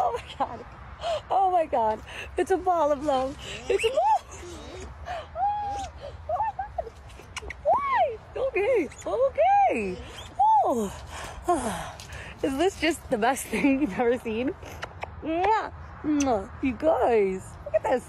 Oh my god. Oh my god. It's a ball of love. It's a ball. Oh, oh my Okay. Okay. Oh. Is this just the best thing you've ever seen? Yeah. You guys, look at this.